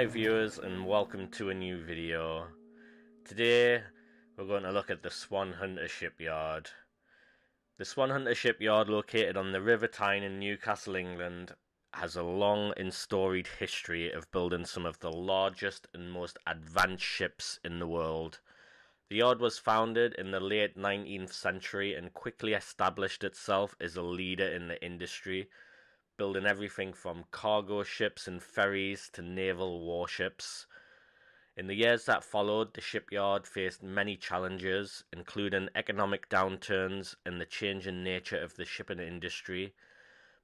Hi viewers and welcome to a new video. Today we're going to look at the Swan Hunter Shipyard. The Swan Hunter Shipyard located on the River Tyne in Newcastle, England has a long and storied history of building some of the largest and most advanced ships in the world. The yard was founded in the late 19th century and quickly established itself as a leader in the industry building everything from cargo ships and ferries to naval warships. In the years that followed, the shipyard faced many challenges, including economic downturns and the changing nature of the shipping industry.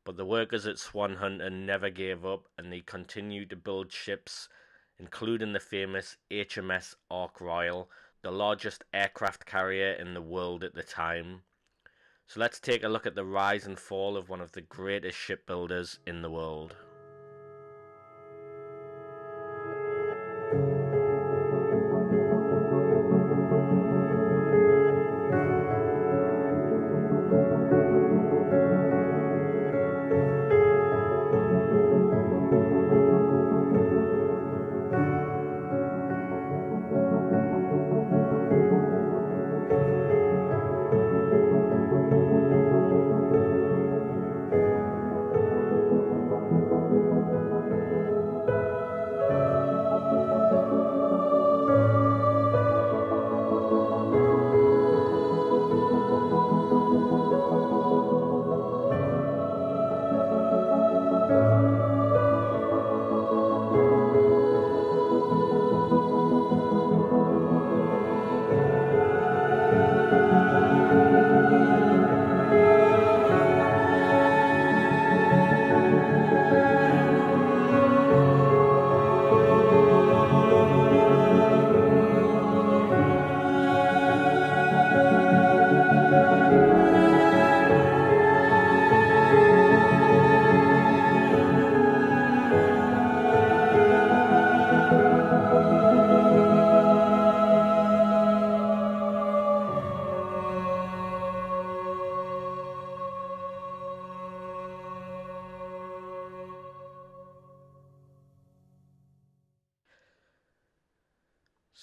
But the workers at Swan Hunter never gave up and they continued to build ships, including the famous HMS Ark Royal, the largest aircraft carrier in the world at the time. So let's take a look at the rise and fall of one of the greatest shipbuilders in the world.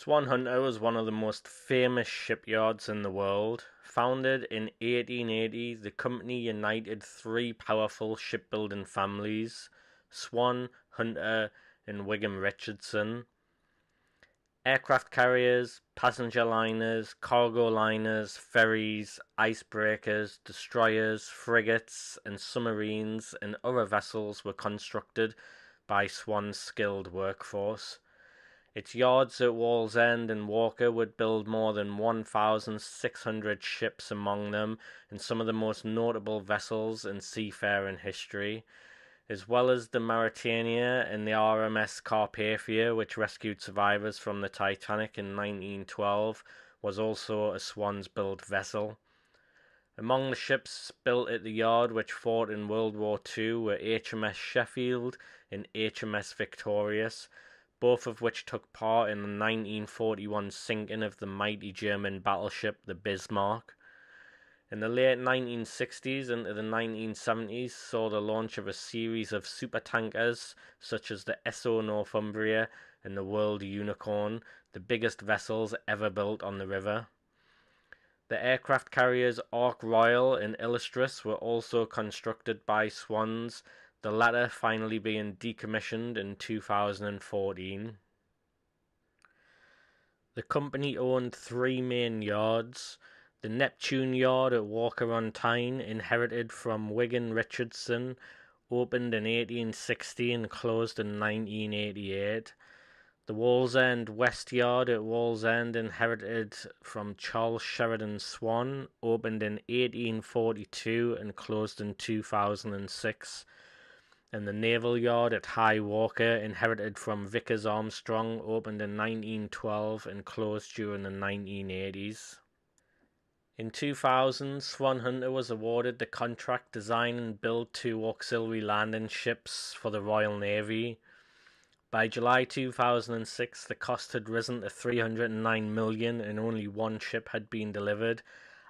Swan Hunter was one of the most famous shipyards in the world. Founded in 1880, the company united three powerful shipbuilding families Swan, Hunter, and Wigham Richardson. Aircraft carriers, passenger liners, cargo liners, ferries, icebreakers, destroyers, frigates, and submarines and other vessels were constructed by Swan's skilled workforce. Its yards at Wallsend and Walker would build more than 1,600 ships among them, and some of the most notable vessels in seafaring history, as well as the Mauretania and the RMS Carpathia, which rescued survivors from the Titanic in 1912, was also a Swans built vessel. Among the ships built at the yard which fought in World War II were HMS Sheffield and HMS Victorious both of which took part in the 1941 sinking of the mighty German battleship the Bismarck. In the late 1960s into the 1970s saw the launch of a series of supertankers such as the Esso Northumbria and the World Unicorn, the biggest vessels ever built on the river. The aircraft carriers Ark Royal and Illustrious were also constructed by Swans the latter finally being decommissioned in 2014. The company owned three main yards. The Neptune Yard at Walker on Tyne, inherited from Wigham Richardson, opened in 1860 and closed in 1988. The Wallsend West Yard at Wallsend, inherited from Charles Sheriton Swan, opened in 1842 and closed in 2006 and the naval yard at High Walker, inherited from Vickers Armstrong, opened in 1912 and closed during the 1980s. In 2000, Swan Hunter was awarded the contract design and build two auxiliary landing ships for the Royal Navy. By July 2006, the cost had risen to 309 million and only one ship had been delivered.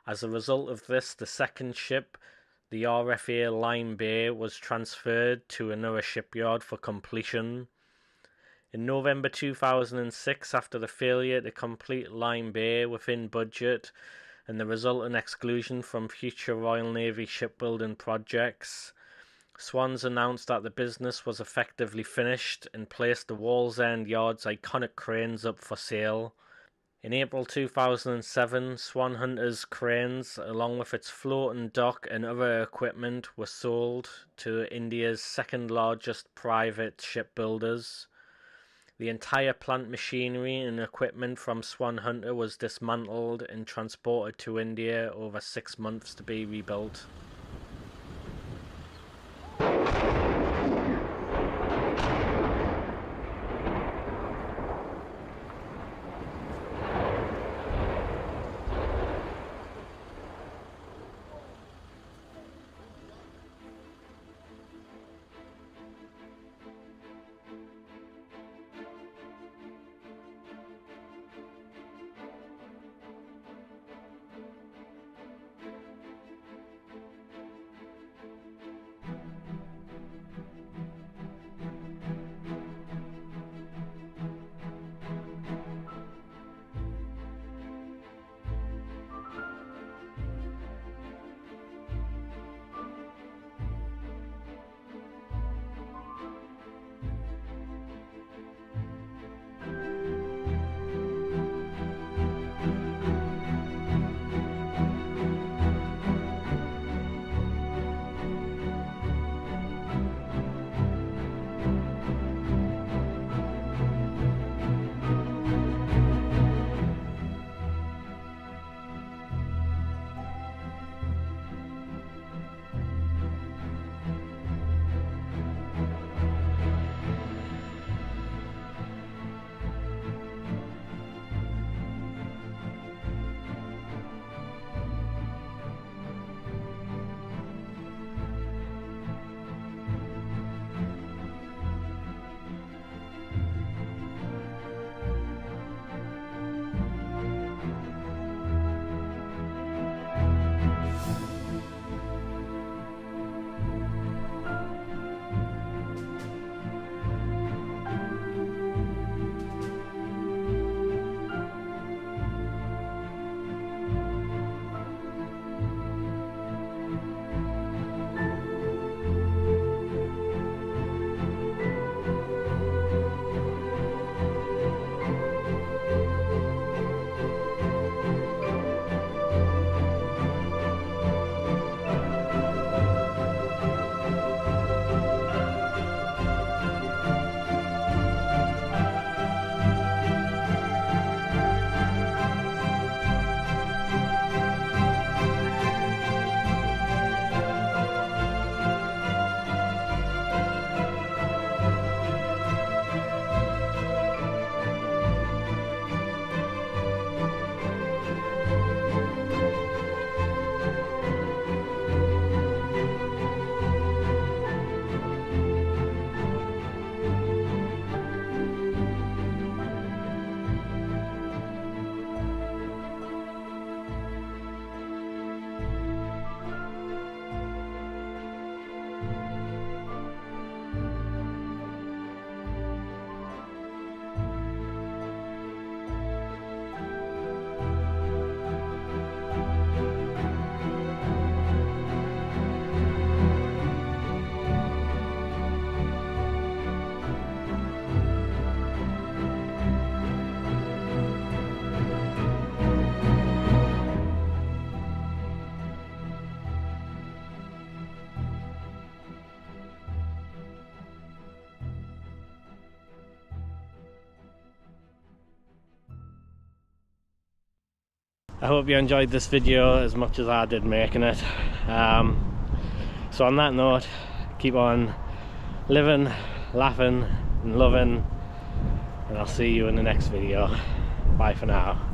As a result of this, the second ship, the RFA Lyme Bay was transferred to another shipyard for completion. In November 2006, after the failure to complete Lyme Bay within budget and the resultant exclusion from future Royal Navy shipbuilding projects, Swans announced that the business was effectively finished and placed the Wallsend Yard's iconic cranes up for sale. In April 2007, Swan Hunter's cranes, along with its floating dock and other equipment, were sold to India's second largest private shipbuilders. The entire plant machinery and equipment from Swan Hunter was dismantled and transported to India over six months to be rebuilt. I hope you enjoyed this video as much as I did making it. Um, so on that note, keep on living, laughing and loving and I'll see you in the next video. Bye for now.